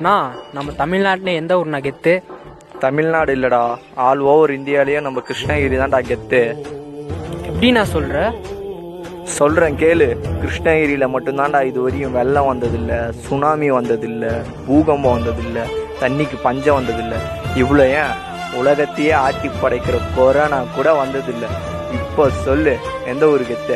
நான் நம்ம தமிழ்நாட்டில் எந்த ஊர்னா கெத்து? தமிழ்நாடு இல்லடா. ஆல் ஓவர் இந்தியாலேயே நம்ம கிருஷ்ணகிரி தான்டா கெத்து. எப்படி நான் சொல்ற? சொல்றேன் கேளு. கிருஷ்ணகிரியில மட்டும்தான்டா இது வரையும் வெள்ளம் வந்ததில்ல சுனாமி வந்ததில்ல பூகம்பம் வந்ததில்ல தண்ணிக்கு பஞ்சம் வந்ததில்ல. இவ்வளோ ஏன்? உலகத்தையே ஆட்டி படைக்கிற கொரோனா கூட வந்ததில்லை. இப்போ சொல்லு எந்த ஊருக்கு கெத்து?